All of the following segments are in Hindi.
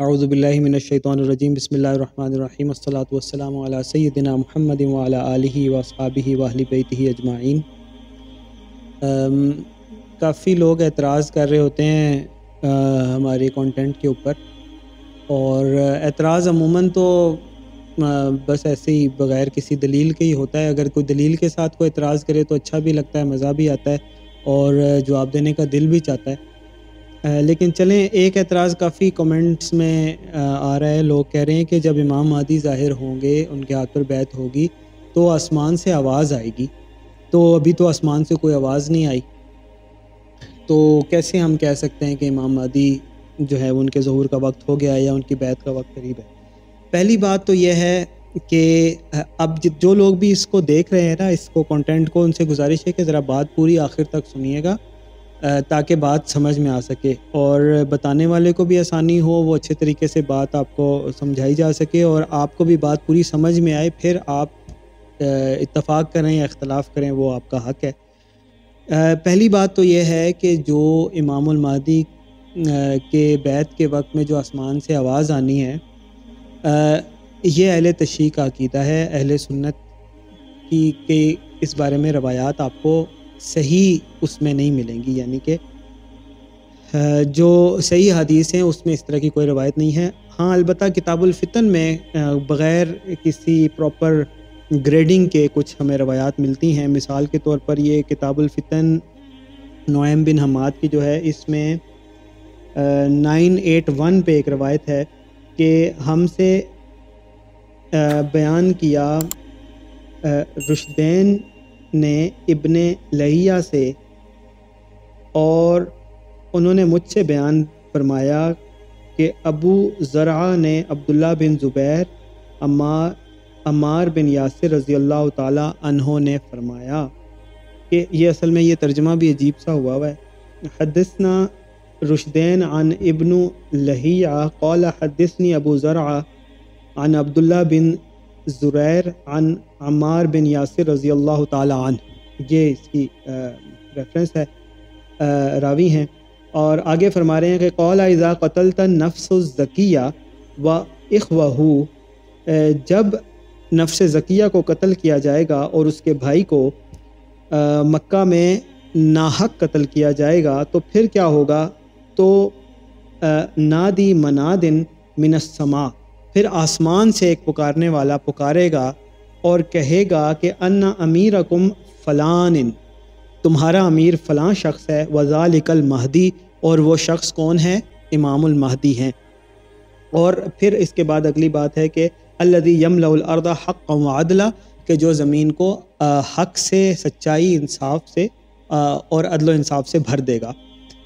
अज़बिल्लिमिनशैतरजीम बसमीम वसलाम सैदिना महमद आलि वसहाबी वाहली बैती अजमाइन काफ़ी लोग एतराज़ कर रहे होते हैं आ, हमारे कंटेंट के ऊपर। और एतराज़ अमूमन तो आ, बस ऐसे ही बग़ैर किसी दलील के ही होता है। अगर कोई दलील के साथ कोई एतराज़ करे तो अच्छा भी लगता है मज़ा भी आता है। और जवाब देने का दिल भी चाहता है। लेकिन चलें, एक एतराज़ काफ़ी कमेंट्स में आ रहा है। लोग कह रहे हैं कि जब इमाम मादी ज़ाहिर होंगे, उनके हाथ पर बैत होगी तो आसमान से आवाज़ आएगी। तो अभी तो आसमान से कोई आवाज़ नहीं आई। तो कैसे हम कह सकते हैं कि इमाम मादी जो है, उनके जहूर का वक्त हो गया है या उनकी बैत का वक्त करीब है? पहली बात तो यह है कि अब जो लोग भी इसको देख रहे हैं ना, इसको कंटेंट को, उनसे गुजारिश है कि ज़रा बात पूरी आखिर तक सुनिएगा। ताकि बात समझ में आ सके और बताने वाले को भी आसानी हो, वो अच्छे तरीके से बात आपको समझाई जा सके और आपको भी बात पूरी समझ में आए, फिर आप इत्तेफाक करें या इख्तलाफ करें, वो आपका हक है। पहली बात तो यह है कि जो इमाम के बैत के वक्त में जो आसमान से आवाज़ आनी है ये अहल तशी का अकीदा है, अहल सुन्नत की, के इस बारे में रवायात आपको सही उसमें नहीं मिलेंगी, यानी कि जो सही हदीस हैं, उसमें इस तरह की कोई रवायत नहीं है। हाँ अलबत् किताबुलफ़ितन में बग़ैर किसी प्रॉपर ग्रेडिंग के कुछ हमें रवायात मिलती हैं। मिसाल के तौर पर ये किताबुलफ़ितन नोएम बिन हमाद की जो है, इसमें नाइन एट वन पे एक रवायत है कि हमसे बयान किया रुशदैन ने इब्न लहिया से और उन्होंने मुझसे बयान फरमाया कि अबू ज़रा ने अब्दुल्ला बिन ज़ुबैर, अम्मार अम्मार बिन यासिर रज़ी अल्लाह तहों ने फरमाया कि ये असल में ये तर्जमा भी अजीब सा हुआ हुआ है। हदसना रुशदैन अन इब्न लहिया, कौल हदसनी अबू ज़रा अन अब्दुल्ला बिन ज़ुरैर अन अम्मार बिन यासिर रज़ी अल्लाह तन ये इसकी रेफरेंस है। आ, रावी हैं। और आगे फरमा रहे हैं कि कौल आज़ा कतल नफ्सज़किया व इखवहू जब नफ्स ज़किया को कत्ल किया जाएगा और उसके भाई को आ, मक्का में नाहक कत्ल किया जाएगा तो फिर क्या होगा? तो नादी मनादिन मिनसमा फिर आसमान से एक पुकारने वाला पुकारेगा और कहेगा कि अन्ना अमीर अकुम फ़लान तुम्हारा अमीर फ़लाँ शख्स है वज़ालिकल महदी, और वो शख्स कौन है? इमामुल महदी हैं। और फिर इसके बाद अगली बात है कि अल्लदी यमलर्दा हक़ अदला, के जो ज़मीन को हक से, सच्चाई इंसाफ से और अदल इंसाफ से भर देगा।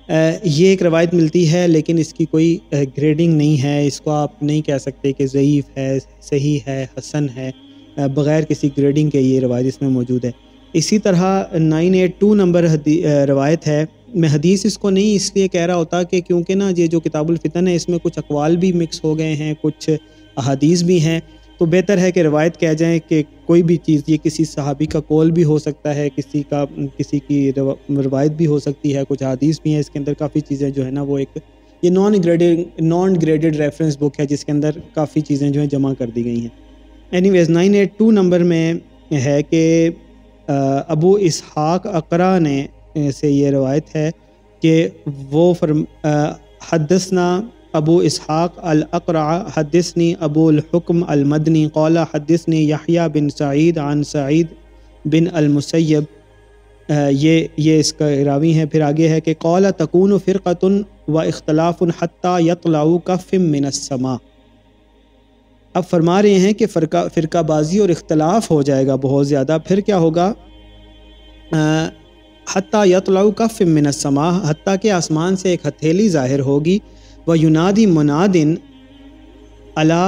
ये एक रवायत मिलती है, लेकिन इसकी कोई ग्रेडिंग नहीं है। इसको आप नहीं कह सकते कि ज़यीफ़ है, सही है, हसन है बग़ैर किसी ग्रेडिंग के ये रवायत इसमें मौजूद है। इसी तरह नाइन एट टू नंबर रवायत है। मैं हदीस इसको नहीं इसलिए कह रहा होता कि क्योंकि ना ये जो किताबुलफ़ितन है, इसमें कुछ अकवाल भी मिक्स हो गए हैं, कुछ अदीस भी हैं। तो बेहतर है कि रवायत कह जाएँ कि कोई भी चीज़, ये किसी सहाबी का कौल भी हो सकता है, किसी का, किसी की रवायत भी हो सकती है, कुछ हदीस भी हैं, इसके अंदर काफ़ी चीज़ें जो है ना, वो एक, ये non graded non graded reference book है, जिसके अंदर काफ़ी चीज़ें जो है जमा कर दी गई हैं। Anyways nine eight two number में है कि अबू इसहाक अकरा ने से ये रवायत है कि वो फरम हदसना अबू इसहाक अल-अक़रा हदसनी अबूलहुक्म अलमदनी, कौला हदसनी याहिया बिन सईद, आन सईद बिन अलमुसैब ये ये इसका रावी है। फिर आगे है कि कौला तकून फ़िरक़तन व इख्तलाफ़ हत्ता यतलाऊ कफ़िम मिनसमा अब फरमा रहे हैं कि फ़िरका फ़िरकाबाजी और इख्तलाफ हो जाएगा बहुत ज़्यादा। फिर क्या होगा? हत्ता यतलाऊ कफ़िम मिनसमा हत्ता के आसमान से एक हथेली ज़ाहिर होगी। व युनादी मुनादिन अला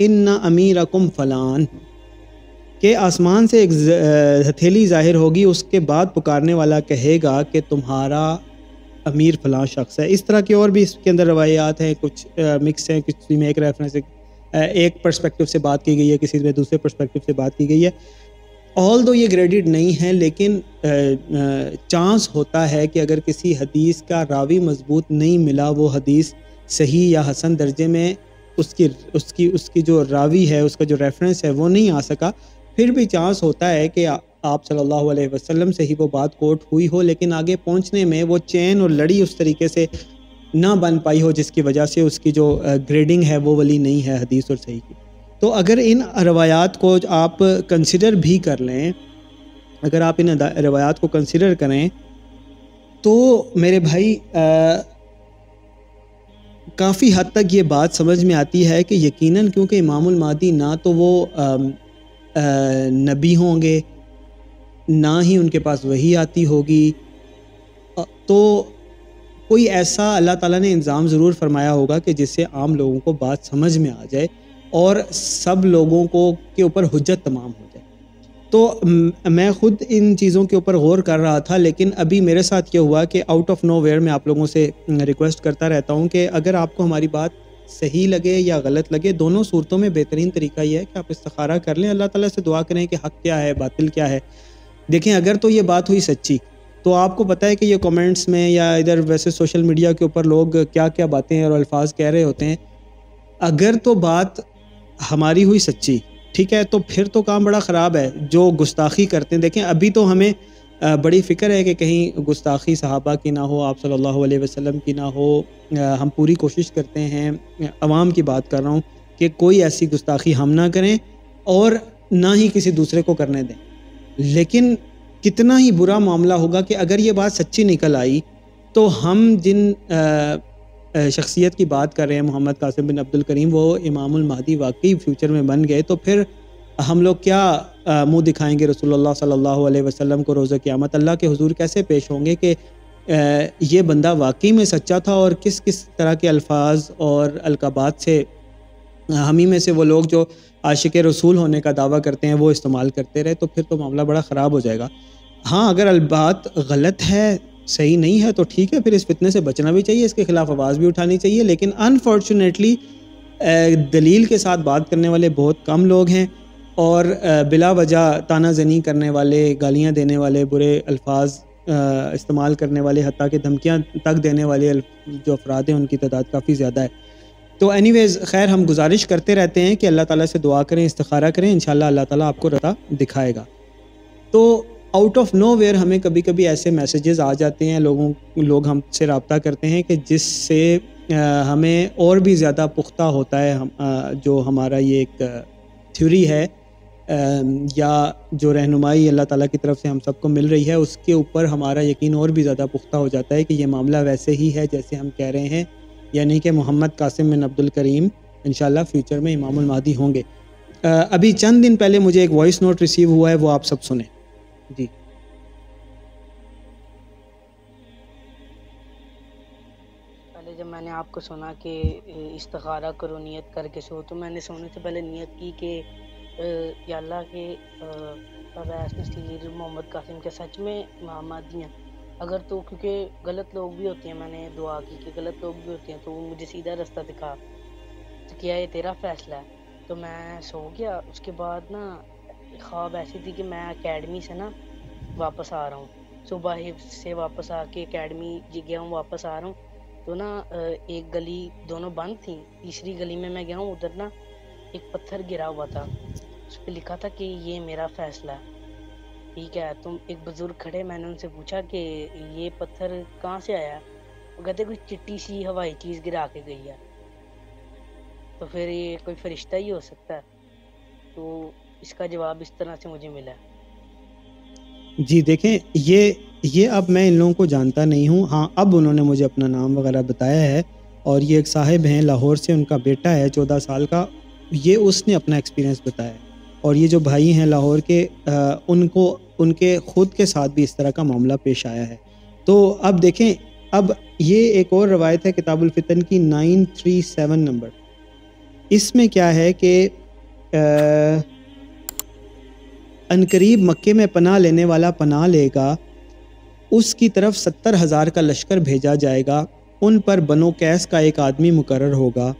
इन्ना अमीर अकुम फ़लान के आसमान से एक हथेली ज़ाहिर होगी, उसके बाद पुकारने वाला कहेगा कि तुम्हारा अमीर फ़लाँ शख्स है। इस तरह की और भी इसके अंदर रवायात हैं, कुछ मिक्स हैं किसी में एक रेफरेंस एक पर्सपेक्टिव से बात की गई है, किसी में दूसरे पर्सपेक्टिव से बात की गई है। ऑल दो ये ग्रेडिड नहीं है, लेकिन चांस होता है कि अगर किसी हदीस का रावी मज़बूत नहीं मिला, वो हदीस सही या हसन दर्जे में उसकी उसकी उसकी जो रावी है, उसका जो रेफरेंस है, वो नहीं आ सका। फिर भी चांस होता है कि आप सल्लल्लाहु अलैहि वसल्लम से ही वो बात कोट हुई हो, लेकिन आगे पहुँचने में वो चैन और लड़ी उस तरीके से ना बन पाई हो, जिसकी वजह से उसकी जो ग्रेडिंग है, वो वाली नहीं है, हदीस और सही की। तो अगर इन रवायात को आप कंसिडर भी कर लें, अगर आप इन रवायात को कंसिडर करें तो मेरे भाई काफ़ी हद तक ये बात समझ में आती है कि यकीनन क्योंकि इमामुल मादी ना तो वो नबी होंगे, ना ही उनके पास वही आती होगी। तो कोई ऐसा अल्लाह ताला ने इंतज़ाम ज़रूर फरमाया होगा कि जिससे आम लोगों को बात समझ में आ जाए और सब लोगों को, के ऊपर हुज्जत तमाम हो जाए। तो मैं ख़ुद इन चीज़ों के ऊपर गौर कर रहा था, लेकिन अभी मेरे साथ ये हुआ कि आउट ऑफ़ नो वेयर मैं आप लोगों से रिक्वेस्ट करता रहता हूँ कि अगर आपको हमारी बात सही लगे या गलत लगे, दोनों सूरतों में बेहतरीन तरीका यह है कि आप इस्तारा कर लें। अल्लाह ताला से दुआ करें कि हक़ क्या है, बातिल क्या है। देखें, अगर तो ये बात हुई सच्ची तो आपको पता है कि ये कमेंट्स में या इधर वैसे सोशल मीडिया के ऊपर लोग क्या क्या बातें और अल्फाज कह रहे होते हैं। अगर तो बात हमारी हुई सच्ची ठीक है तो फिर तो काम बड़ा ख़राब है, जो गुस्ताखी करते हैं। देखें, अभी तो हमें बड़ी फ़िक्र है कि कहीं गुस्ताखी सहाबा की ना हो, आप सल्लल्लाहु अलैहि वसल्लम की ना हो हम पूरी कोशिश करते हैं आवाम की बात कर रहा हूँ कि कोई ऐसी गुस्ताखी हम ना करें और ना ही किसी दूसरे को करने दें। लेकिन कितना ही बुरा मामला होगा कि अगर ये बात सच्ची निकल आई तो हम जिन शख्सियत की बात कर रहे हैं मोहम्मद कासिम बिन अब्दुल करीम, वो इमामुल महदी वाकई फ्यूचर में बन गए तो फिर हम लोग क्या मुँह दिखाएँगे रसूलुल्लाह सल्लल्लाहु अलैहि वसल्लम को रोज़ क़्यामत? अल्लाह के हुजूर कैसे पेश होंगे कि ये बंदा वाकई में सच्चा था और किस किस तरह के अल्फाज और अलकाबात से, हम ही में से वो लोग जो आशिक रसूल होने का दावा करते हैं वो इस्तेमाल करते रहे तो फिर तो मामला बड़ा ख़राब हो जाएगा। हाँ अगर अलबात गलत है सही नहीं है तो ठीक है, फिर इस फितने से बचना भी चाहिए, इसके ख़िलाफ़ आवाज़ भी उठानी चाहिए, लेकिन अनफॉर्चुनेटली दलील के साथ बात करने वाले बहुत कम लोग हैं और बिला वजह ताना जनी करने वाले, गालियाँ देने वाले, बुरे अल्फाज इस्तेमाल करने वाले हती कि धमकियाँ तक देने वाले जो अफराद हैं, उनकी तादाद काफ़ी ज़्यादा है। तो एनी वेज़ खैर, हम गुजारिश करते रहते हैं कि अल्लाह ताला से दुआ करें इस्तारा करें इन अल्लाह ताला आपको रता दिखाएगा। तो आउट ऑफ़ नो वेयर हमें कभी कभी ऐसे मैसेजेस आ जाते हैं, लोगों, लोग हमसे रबता करते हैं कि जिससे हमें और भी ज़्यादा पुख्ता होता है हम जो हमारा ये एक थ्योरी है या जो रहनुमाई अल्लाह ताला की तरफ़ से हम सबको मिल रही है, उसके ऊपर हमारा यकीन और भी ज़्यादा पुख्ता हो जाता है कि ये मामला वैसे ही है जैसे हम कह रहे हैं। यानी कि मोहम्मद कासिम बिन अब्दुल करीम इन फ्यूचर में इमामुल मादी होंगे। अभी चंद दिन पहले मुझे एक वॉइस नोट रिसीव हुआ है, वो आप सब सुने। जी। पहले जब मैंने आपको सुना कि इस्तारा करो, नियत करके सो तो मैंने सोने से पहले नियत की कि अल्लाह के नसीर मोहम्मद कासिम के सच में महामादी हैं। अगर तो क्योंकि गलत लोग भी होते हैं, मैंने दुआ की कि गलत लोग भी होते हैं तो वो मुझे सीधा रास्ता दिखा तो क्या ये तेरा फैसला है? तो मैं सो गया। उसके बाद ना ख्वाब ऐसी थी कि मैं एकेडमी से ना वापस आ रहा हूँ। सुबह से वापस आके एकेडमी गया हूँ, वापस आ रहा हूँ। तो ना एक गली दोनों बंद थी। तीसरी गली में मैं गया हूँ, उधर ना एक पत्थर गिरा हुआ था। उस पर लिखा था कि ये मेरा फैसला है। ठीक है, तुम एक बुज़ुर्ग खड़े, मैंने उनसे पूछा कि ये पत्थर कहाँ से आया? वो कहते कोई चिट्टी सी हवाई चीज़ गिरा के गई है। तो फिर ये कोई फरिश्ता ही हो सकता है। तो इसका जवाब इस तरह से मुझे मिला। जी देखें ये ये अब मैं इन लोगों को जानता नहीं हूँ। हाँ अब उन्होंने मुझे अपना नाम वगैरह बताया है और ये एक साहिब हैं लाहौर से उनका बेटा है चौदह साल का। ये उसने अपना एक्सपीरियंस बताया और ये जो भाई हैं लाहौर के आ, उनको उनके ख़ुद के साथ भी इस तरह का मामला पेश आया है। तो अब देखें अब ये एक और रवायत है किताबुलफ़ितन की नाइन थ्री सेवन नंबर। इसमें क्या है कि अनकरीब मक्के में पनाह लेने वाला पनाह लेगा, उसकी तरफ़ सत्तर हज़ार का लश्कर भेजा जाएगा, उन पर बनो कैस का एक आदमी मुकर होगा।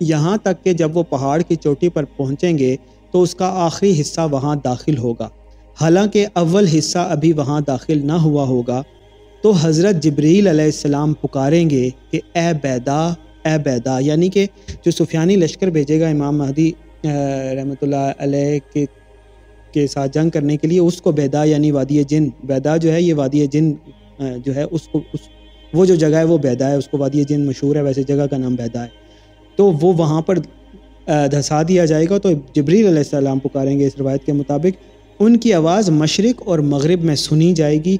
यहाँ तक कि जब वो पहाड़ की चोटी पर पहुँचेंगे तो उसका आखिरी हिस्सा वहाँ दाखिल होगा। हालाँकि अव्वल हिस्सा अभी वहाँ दाखिल ना हुआ होगा तो हज़रत जबरील अलैहिस्सलाम पुकारेंगे कि, ए बैदा ए बैदा, यानी कि जो सुफियानी लश्कर भेजेगा इमाम महदी रहमतुल्लाह अलैह के के साथ जंग करने के लिए उसको बैदा यानी वादी जिन, बैदा जो है ये वादी जिन जो है उसको, उस, वो जो जगह है वो बैदा है, उसको वादी जिन मशहूर है, वैसे जगह का नाम बैदा है। तो वो वहाँ पर धसा दिया जाएगा तो जबरील पुकारेंगे इस रवायत के मुताबिक, उनकी आवाज़ मशरक़ और मगरब में सुनी जाएगी।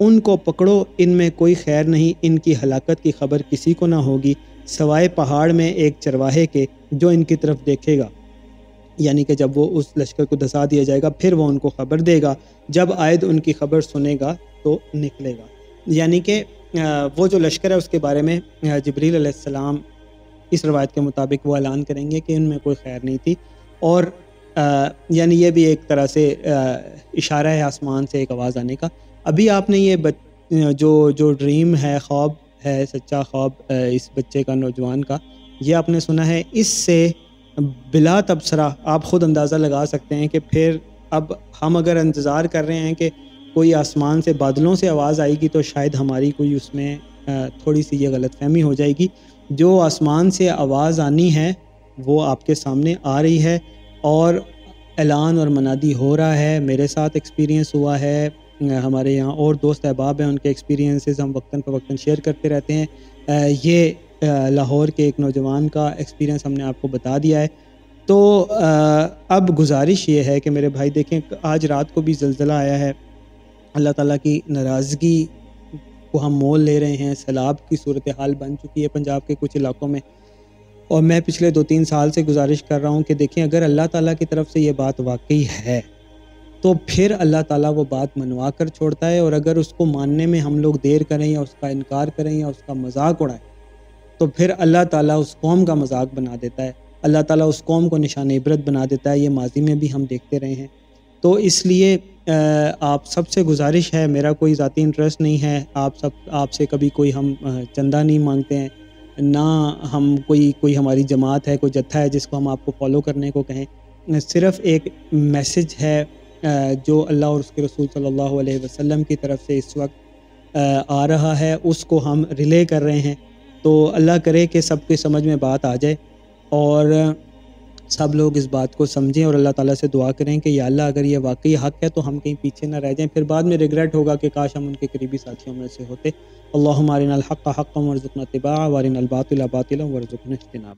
उनको पकड़ो, इनमें कोई खैर नहीं, इनकी हलाकत की खबर किसी को ना होगी, सवाए पहाड़ में एक चरवाहे के, जो इनकी तरफ़ देखेगा। यानी कि जब वो उस लश्कर को धसा दिया जाएगा फिर वो उनको खबर देगा। जब आयद उनकी खबर सुनेगा तो निकलेगा। यानी कि वो जो लश्कर है उसके बारे में जबरील इस रवायत के मुताबिक वो ऐलान करेंगे कि उनमें कोई खैर नहीं थी। और यानी ये भी एक तरह से इशारा है आसमान से एक आवाज़ आने का। अभी आपने ये बच, जो जो ड्रीम है ख्वाब है सच्चा ख्वाब इस बच्चे का नौजवान का ये आपने सुना है इससे बिला तबसरा आप ख़ुद अंदाज़ा लगा सकते हैं कि फिर अब हम अगर इंतज़ार कर रहे हैं कि कोई आसमान से बादलों से आवाज़ आएगी तो शायद हमारी कोई उसमें थोड़ी सी ये गलत फहमी हो जाएगी। जो आसमान से आवाज़ आनी है, वो आपके सामने आ रही है और ऐलान और मनादी हो रहा है। मेरे साथ एक्सपीरियंस हुआ है। हमारे यहाँ और दोस्त अहबाब हैं, उनके एक्सपीरियंसेस हम वक्ता फ़वक्ता शेयर करते रहते हैं। ये लाहौर के एक नौजवान का एक्सपीरियंस हमने आपको बता दिया है। तो अब गुजारिश ये है कि मेरे भाई देखें, आज रात को भी जल्ज़ला आया है। अल्लाह ताला की नाराज़गी को हम मोल ले रहे हैं, सैलाब की सूरत हाल बन चुकी है पंजाब के कुछ इलाकों में। और मैं पिछले दो तीन साल से गुजारिश कर रहा हूँ कि देखें, अगर अल्लाह ताला की तरफ़ से ये बात वाकई है तो फिर अल्लाह ताला वो बात मनवा कर छोड़ता है। और अगर उसको मानने में हम लोग देर करें या उसका इनकार करें या उसका मज़ाक उड़ाएँ तो फिर अल्लाह ताला उस कौम का मज़ाक बना देता है। अल्लाह ताला उस कौम को निशान इबरत बना देता है। ये माजी में भी हम देखते रहे हैं। तो इसलिए आप सबसे गुजारिश है, मेरा कोई ज़ाती इंटरेस्ट नहीं है। आप सब, आपसे कभी कोई हम चंदा नहीं मांगते हैं। ना हम कोई कोई हमारी जमात है, कोई जत्था है जिसको हम आपको फॉलो करने को कहें। सिर्फ़ एक मैसेज है जो अल्लाह और उसके रसूल सल्लल्लाहु अलैहि वसल्लम की तरफ़ से इस वक्त आ रहा है। उसको हम रिले कर रहे हैं। तो अल्लाह करे कि सबके समझ में बात आ जाए और सब लोग इस बात को समझें और अल्लाह ताला से दुआ करें कि या अल्लाह, अगर ये वाकई हक है तो हम कहीं पीछे ना रह जाएँ। फिर बाद में रिग्रेट होगा कि काश हम उनके करीबी साथियों में से होते। अल्लाह हमारे हक़ हक़ वर्जुकन तबा वारिन अलबातिल बातिल वर्ज़ुकना